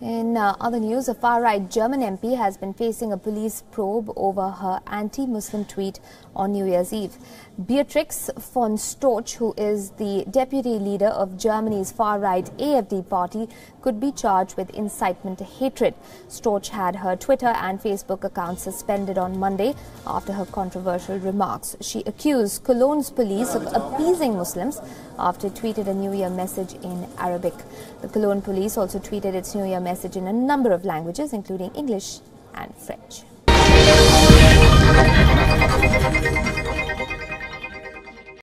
In uh, other news, a far-right German MP has been facing a police probe over her anti-Muslim tweet on New Year's Eve. Beatrix von Storch, who is the deputy leader of Germany's far-right AFD party, could be charged with incitement to hatred. Storch had her Twitter and Facebook accounts suspended on Monday after her controversial remarks. She accused Cologne's police of appeasing Muslims after tweeted a New Year message in Arabic. The Cologne police also tweeted its New Year message in a number of languages, including English and French.